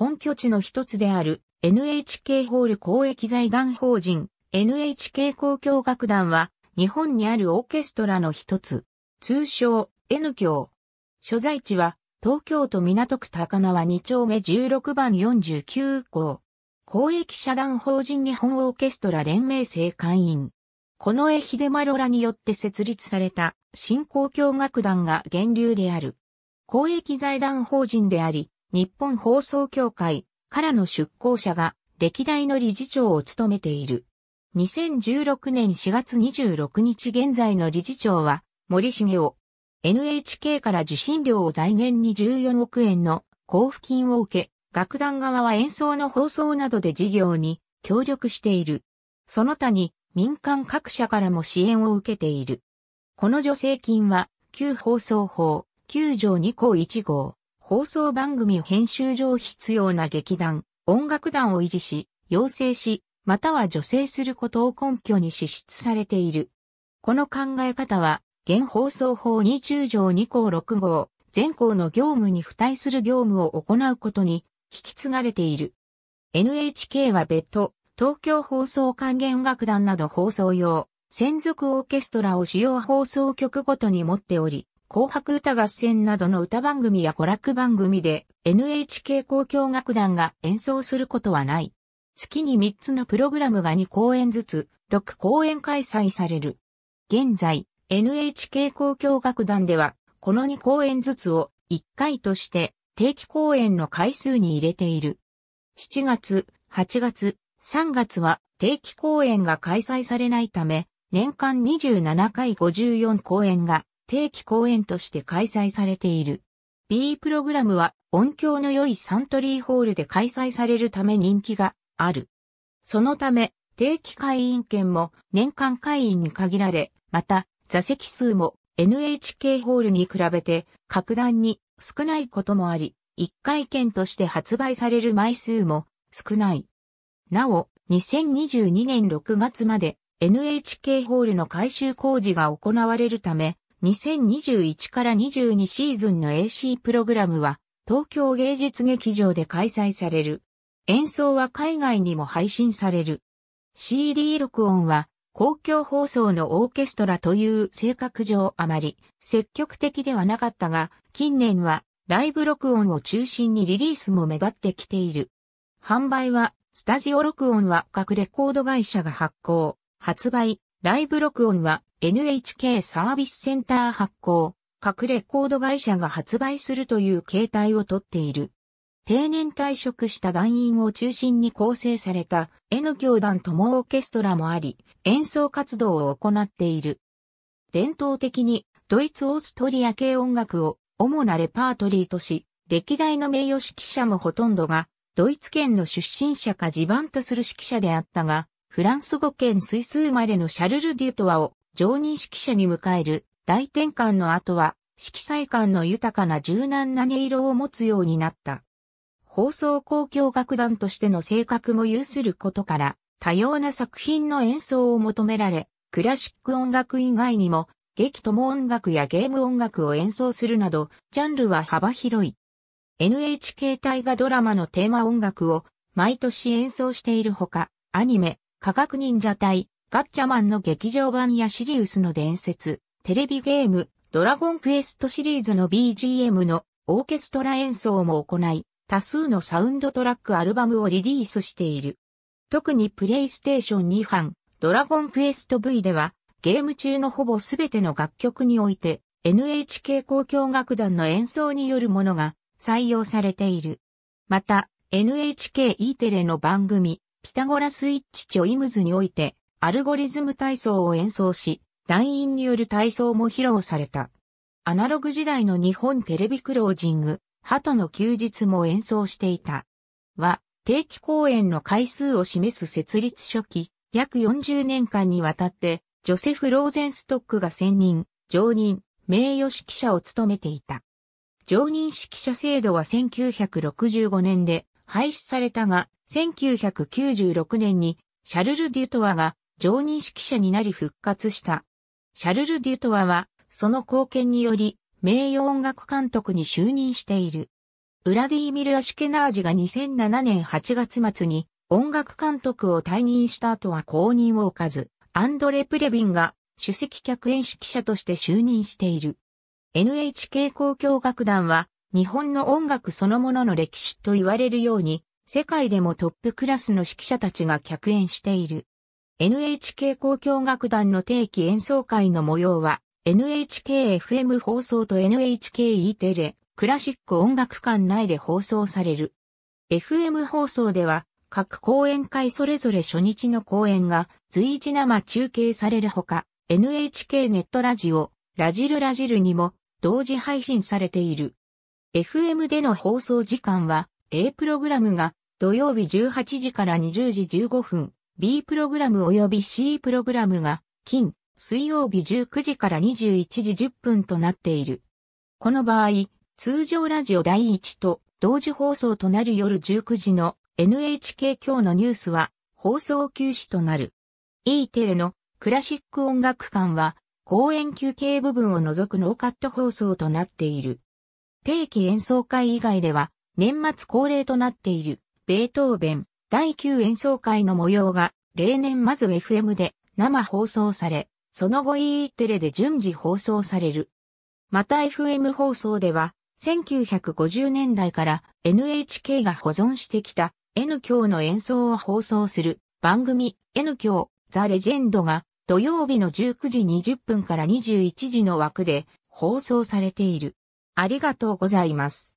本拠地の一つである NHK ホール公益財団法人 NHK 交響楽団は日本にあるオーケストラの一つ。通称 N 響。所在地は東京都港区高輪2丁目16番49号。公益社団法人日本オーケストラ連盟正会員。この絵秀丸らによって設立された新交響楽団が源流である。公益財団法人であり、日本放送協会からの出向者が歴代の理事長を務めている。2016年4月26日現在の理事長は森重夫。NHK から受信料を財源に14億円の交付金を受け、楽団側は演奏の放送などで事業に協力している。その他に民間各社からも支援を受けている。この助成金は旧放送法9条2項1号放送番組編集上必要な劇団、音楽団を維持し、要請し、または助成することを根拠に支出されている。この考え方は、現放送法20条2項6号、全項の業務に付帯する業務を行うことに引き継がれている。NHK は別途、東京放送管弦楽団など放送用、専属オーケストラを主要放送局ごとに持っており、紅白歌合戦などの歌番組や娯楽番組で NHK 交響楽団が演奏することはない。月に3つのプログラムが2公演ずつ、6公演開催される。現在、NHK 交響楽団では、この2公演ずつを1回として定期公演の回数に入れている。7月、8月、3月は定期公演が開催されないため、年間27回54公演が定期公演として開催されている。B プログラムは音響の良いサントリーホールで開催されるため人気がある。そのため、定期会員券も年間会員に限られ、また座席数も NHK ホールに比べて格段に少ないこともあり、一回券として発売される枚数も少ない。なお、2022年6月まで NHK ホールの改修工事が行われるため、2021から22シーズンの AC プログラムは東京芸術劇場で開催される。演奏は海外にも配信される。CD 録音は公共放送のオーケストラという性格上あまり積極的ではなかったが、近年はライブ録音を中心にリリースも目立ってきている。販売はスタジオ録音は各レコード会社が発行、発売、ライブ録音は NHK サービスセンター発行、各レコード会社が発売するという形態をとっている。定年退職した団員を中心に構成された N 教団友オーケストラもあり、演奏活動を行っている。伝統的にドイツ・オーストリア系音楽を主なレパートリーとし、歴代の名誉指揮者もほとんどがドイツ圏の出身者か地盤とする指揮者であったが、フランス語圏スイス生まれのシャルル・デュトワを常任指揮者に迎える大転換の後は色彩感の豊かな柔軟な音色を持つようになった。放送交響楽団としての性格も有することから多様な作品の演奏を求められ、クラシック音楽以外にも劇友音楽やゲーム音楽を演奏するなど、ジャンルは幅広い。NHK 大河ドラマのテーマ音楽を毎年演奏しているほか、アニメ、科学忍者隊、ガッチャマンの劇場版やシリウスの伝説、テレビゲーム、ドラゴンクエストシリーズの BGM のオーケストラ演奏も行い、多数のサウンドトラックアルバムをリリースしている。特にプレイステーション2版、ドラゴンクエスト V では、ゲーム中のほぼすべての楽曲において、NHK 交響楽団の演奏によるものが採用されている。また、NHKE テレの番組、ピタゴラスイッチチョイムズにおいて、アルゴリズム体操を演奏し、団員による体操も披露された。アナログ時代の日本テレビクロージング、鳩の休日も演奏していた。は、定期公演の回数を示す設立初期、約40年間にわたって、ジョセフ・ローゼンストックが専任、常任、名誉指揮者を務めていた。常任指揮者制度は1965年で廃止されたが、1996年にシャルル・デュトワが常任指揮者になり復活した。シャルル・デュトワは、その貢献により、名誉音楽監督に就任している。ウラディーミル・アシュケナージが2007年8月末に音楽監督を退任した後は公認を置かず、アンドレ・プレビンが主席客演指揮者として就任している。NHK 交響楽団は日本の音楽そのものの歴史と言われるように世界でもトップクラスの指揮者たちが客演している。NHK 交響楽団の定期演奏会の模様は NHK-FM 放送と NHKE テレ、クラシック音楽館内で放送される。FM 放送では、各講演会それぞれ初日の講演が随時生中継されるほか、NHK ネットラジオ、ラジルラジルにも同時配信されている。FM での放送時間は、A プログラムが土曜日18時から20時15分、B プログラム及び C プログラムが金、水曜日19時から21時10分となっている。この場合、通常ラジオ第1と同時放送となる夜19時の NHK 今日のニュースは放送休止となる。E テレのクラシック音楽館は公演休憩部分を除くノーカット放送となっている。定期演奏会以外では年末恒例となっているベートーベン第9演奏会の模様が例年まず FM で生放送され、その後 E テレで順次放送される。また FM 放送では、1950年代から NHK が保存してきた N 教の演奏を放送する番組 N 教ザ・レジェンドが土曜日の19時20分から21時の枠で放送されている。ありがとうございます。